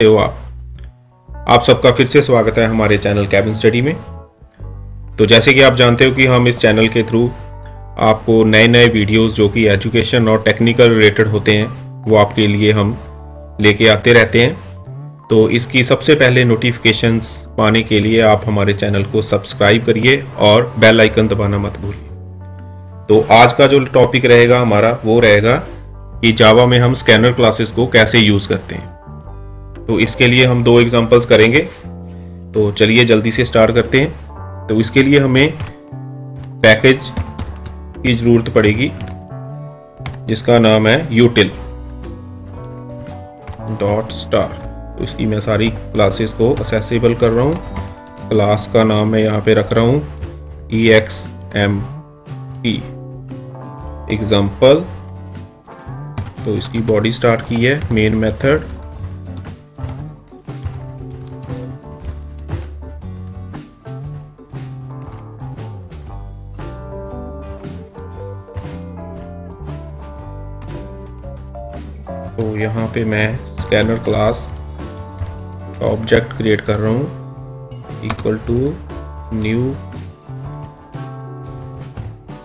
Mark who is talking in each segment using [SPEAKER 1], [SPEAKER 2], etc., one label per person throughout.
[SPEAKER 1] हो आप। आप सबका फिर से स्वागत है हमारे चैनल कैबिन स्टडी में। तो जैसे कि आप जानते हो कि हम इस चैनल के थ्रू आपको नए नए वीडियोस जो कि एजुकेशन और टेक्निकल रिलेटेड होते हैं, वो आपके लिए हम लेके आते रहते हैं। तो इसकी सबसे पहले नोटिफिकेशंस पाने के लिए आप हमारे चैनल को सब्सक्राइब करिए और बेल आइकन दबाना मत भूलिए। तो आज का जो टॉपिक रहेगा हमारा, वो रहेगा कि जावा में हम स्कैनर क्लासेस को कैसे यूज़ करते हैं। तो इसके लिए हम दो एग्जांपल्स करेंगे। तो चलिए जल्दी से स्टार्ट करते हैं। तो इसके लिए हमें पैकेज की ज़रूरत पड़ेगी, जिसका नाम है यूटिल डॉट स्टार तो इसकी मैं सारी क्लासेस को असेसेबल कर रहा हूँ। क्लास का नाम मैं यहाँ पे रख रहा हूँ। E X M P example तो इसकी बॉडी स्टार्ट की है। मेन मेथड तो यहाँ पे मैं स्कैनर क्लास का ऑब्जेक्ट क्रिएट कर रहा हूँ। Equal to new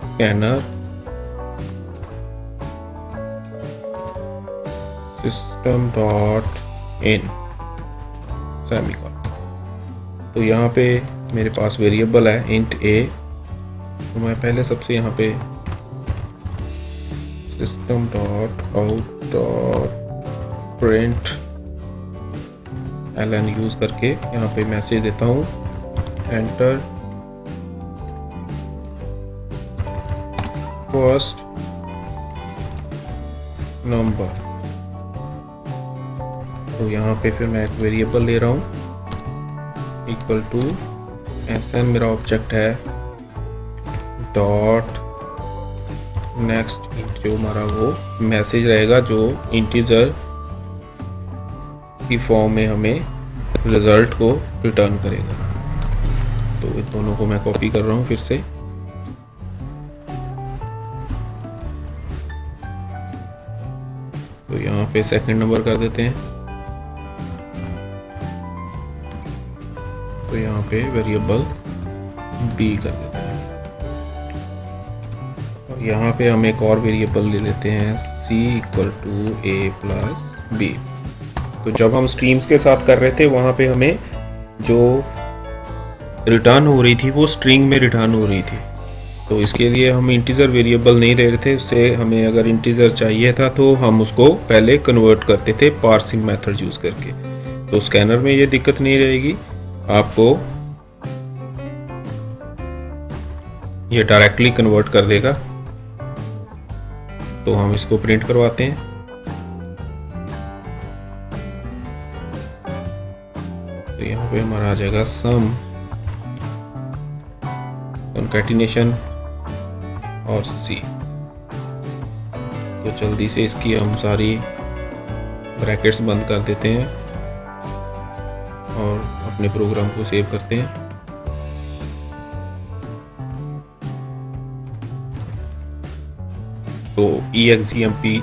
[SPEAKER 1] scanner system dot in semicolon तो यहाँ पे मेरे पास वेरिएबल है इंट ए तो मैं पहले सबसे यहाँ पे system dot out dot print L N use करके यहाँ पे मैसेज देता हूँ। एंटर फ़र्स्ट नंबर तो यहाँ पे फिर मैं एक वेरिएबल ले रहा हूँ। इक्वल टू एस एन मेरा ऑब्जेक्ट है। डॉट नेक्स्ट जो हमारा वो मैसेज रहेगा जो इंटीजर की फॉर्म में हमें रिज़ल्ट को रिटर्न करेगा। तो इन दोनों को मैं कॉपी कर रहा हूँ फिर से। तो यहाँ पे सेकंड नंबर कर देते हैं। तो यहाँ पे वेरिएबल बी कर देते हैं। यहाँ पे हम एक और वेरिएबल ले लेते हैं C equal to A plus B तो जब हम स्ट्रीम्स के साथ कर रहे थे, वहाँ पे हमें जो रिटर्न हो रही थी, वो स्ट्रिंग में रिटर्न हो रही थी। तो इसके लिए हम इंटीजर वेरिएबल नहीं ले रहे थे, उससे हमें अगर इंटीजर चाहिए था तो हम उसको पहले कन्वर्ट करते थे पार्सिंग मेथड यूज़ करके। तो स्कैनर में ये दिक्कत नहीं रहेगी। आपको ये डायरेक्टली कन्वर्ट कर देगा। तो हम इसको प्रिंट करवाते हैं। तो यहाँ पे हमारा आ जाएगा सम कंकैटिनेशन और सी तो जल्दी से इसकी हम सारी ब्रैकेट्स बंद कर देते हैं और अपने प्रोग्राम को सेव करते हैं। तो E X G M P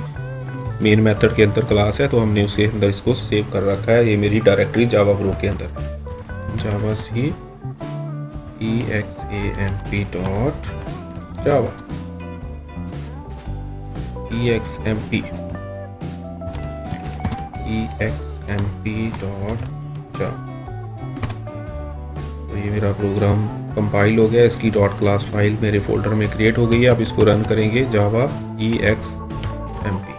[SPEAKER 1] main method के अंदर क्लास है तो हमने उसके अंदर इसको सेव कर रखा है। ये मेरी डायरेक्टरी जावा प्रो के अंदर। Java C E X A M P dot Java E X M P E X M P dot Java तो ये मेरा प्रोग्राम कंपाइल हो गया। इसकी डॉट क्लास फ़ाइल मेरे फोल्डर में क्रिएट हो गई है। आप इसको रन करेंगे Java E X M P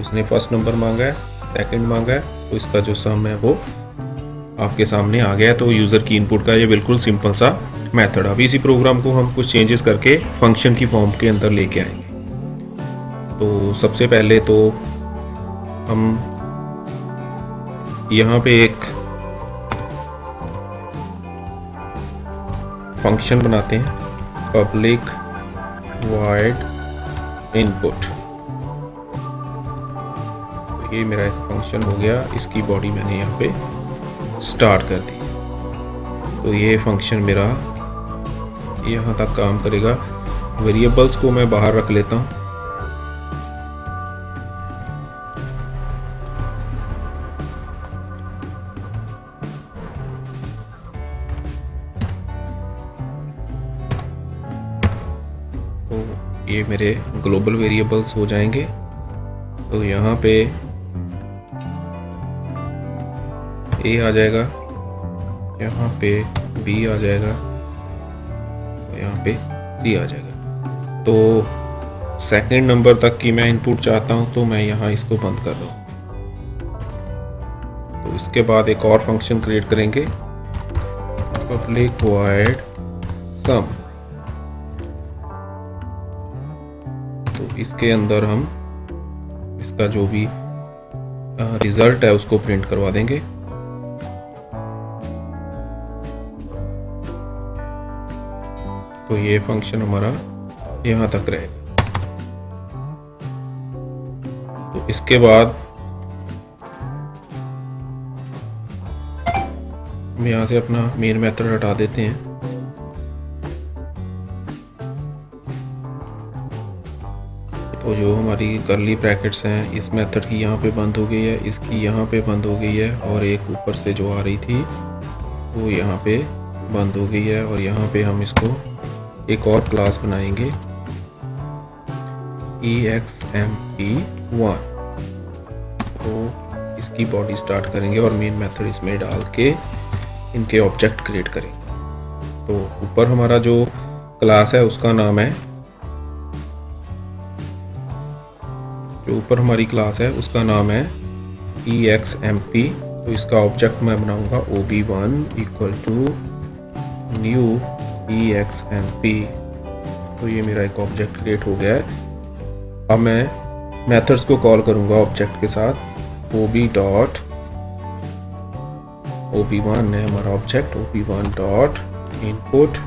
[SPEAKER 1] उसने फ़र्स्ट नंबर मांगा है सेकंड मांगा है तो इसका जो सम है वो आपके सामने आ गया तो यूज़र की इनपुट का ये बिल्कुल सिंपल सा मेथड अब इसी प्रोग्राम को हम कुछ चेंजेस करके फ़ंक्शन की फॉर्म के अंदर लेके आएँगे। तो सबसे पहले तो हम यहाँ पे एक फ़ंक्शन बनाते हैं पब्लिक इनपुट तो ये मेरा फ़ंक्शन हो गया। इसकी बॉडी मैंने यहाँ पे स्टार्ट कर दी। तो ये फ़ंक्शन मेरा यहाँ तक काम करेगा। वेरिएबल्स को मैं बाहर रख लेता हूँ। मेरे ग्लोबल वेरिएबल्स हो जाएँगे। तो यहाँ पे ए आ जाएगा, यहाँ पे बी आ जाएगा, यहाँ पे सी आ जाएगा। तो सेकंड नंबर तक की मैं इनपुट चाहता हूँ तो मैं यहाँ इसको बंद कर रहा तो इसके बाद एक और फ़ंक्शन क्रिएट करेंगे पब्लिक वाइड सम इसके अंदर हम इसका जो भी रिज़ल्ट है उसको प्रिंट करवा देंगे। तो ये फ़ंक्शन हमारा यहाँ तक रहेगा। तो इसके बाद हम यहाँ से अपना मेन मेथड हटा देते हैं। तो जो हमारी करली ब्रैकेट्स हैं, इस मेथड की यहाँ पे बंद हो गई है, इसकी यहाँ पे बंद हो गई है और एक ऊपर से जो आ रही थी, वो यहाँ पे बंद हो गई है और यहाँ पे हम इसको एक और क्लास बनाएँगे। E X M P one तो इसकी बॉडी स्टार्ट करेंगे और मेन मेथड इसमें डाल के इनके ऑब्जेक्ट क्रिएट करेंगे। तो ऊपर हमारा जो क्लास है, उसका नाम है जो ऊपर हमारी क्लास है, उसका नाम है ई एक्स एम पी तो इसका ऑब्जेक्ट मैं बनाऊँगा O B one equal to new E X M P तो ये मेरा एक ऑब्जेक्ट क्रिएट हो गया है। अब मैं मेथड्स को कॉल करूँगा ऑब्जेक्ट के साथ। O B dot O B one है हमारा object O B one dot input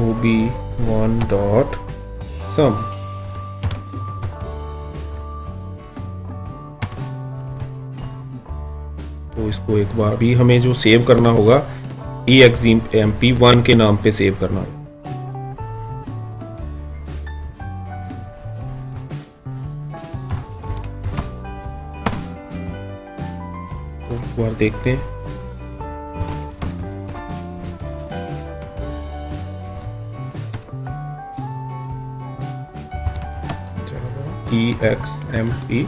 [SPEAKER 1] O B one dot तो इसको एक बार भी हमें जो सेव करना होगा E X M P one के नाम पे सेव करना होगा। तो देखते हैं। ई पी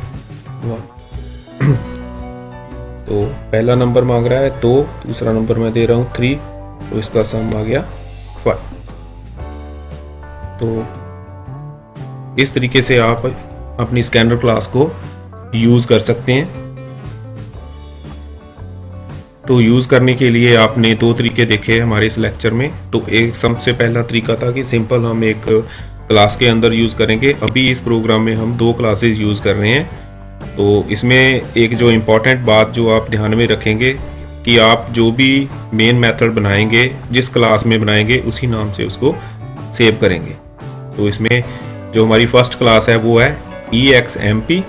[SPEAKER 1] वन तो पहला नंबर मांग रहा है दो दूसरा नंबर मैं दे रहा हूँ थ्री तो इसका सम आ गया फाइव तो इस तरीके से आप अपनी स्कैनर क्लास को यूज़ कर सकते हैं। तो यूज़ करने के लिए आपने दो तरीके देखे हमारे इस लेक्चर में। तो एक सबसे पहला तरीका था कि सिंपल हम एक क्लास के अंदर यूज़ करेंगे। अभी इस प्रोग्राम में हम दो क्लासेस यूज़ कर रहे हैं। तो इसमें एक जो इंपॉर्टेंट बात जो आप ध्यान में रखेंगे कि आप जो भी मेन मेथड बनाएँगे, जिस क्लास में बनाएँगे, उसी नाम से उसको सेव करेंगे। तो इसमें जो हमारी फ़र्स्ट क्लास है, वो है ई एक्स एम पी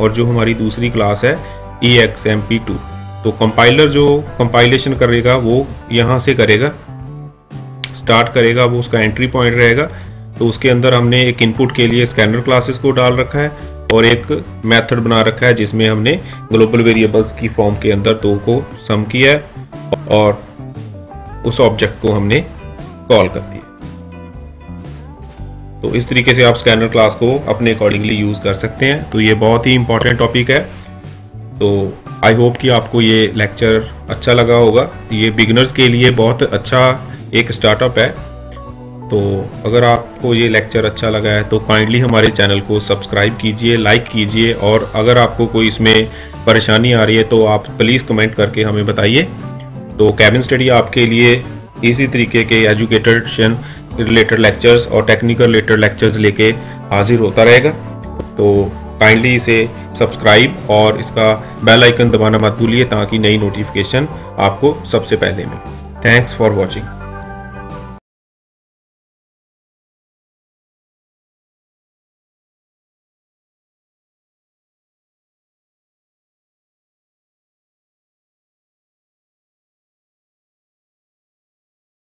[SPEAKER 1] और जो हमारी दूसरी क्लास है E X M P two तो कंपाइलर जो कंपाइलेशन करेगा, वो यहाँ से करेगा। स्टार्ट करेगा, वो उसका एंट्री पॉइंट रहेगा। तो उसके अंदर हमने एक इनपुट के लिए स्कैनर क्लासेस को डाल रखा है और एक मेथड बना रखा है जिसमें हमने ग्लोबल वेरिएबल्स की फॉर्म के अंदर दो को सम किया है और उस ऑब्जेक्ट को हमने कॉल कर दिया तो इस तरीके से आप स्कैनर क्लास को अपने अकॉर्डिंगली यूज़ कर सकते हैं। तो ये बहुत ही इंपॉर्टेंट टॉपिक है। तो आई होप कि आपको ये लेक्चर अच्छा लगा होगा। ये बिगनर्स के लिए बहुत अच्छा एक स्टार्टअप है। तो अगर आपको ये लेक्चर अच्छा लगा है तो काइंडली हमारे चैनल को सब्सक्राइब कीजिए लाइक कीजिए और अगर आपको कोई इसमें परेशानी आ रही है तो आप प्लीज़ कमेंट करके हमें बताइए। तो कैबिन स्टडी आपके लिए इसी तरीके के एजुकेटेशन रिलेटेड लेक्चर्स और टेक्निकल रिलेटेड लेक्चर्स लेके हाजिर होता रहेगा। तो काइंडली इसे सब्सक्राइब और इसका बेल आइकन दबाना मत भूलिए, ताकि नई नोटिफिकेशन आपको सबसे पहले मिले। Thanks for watching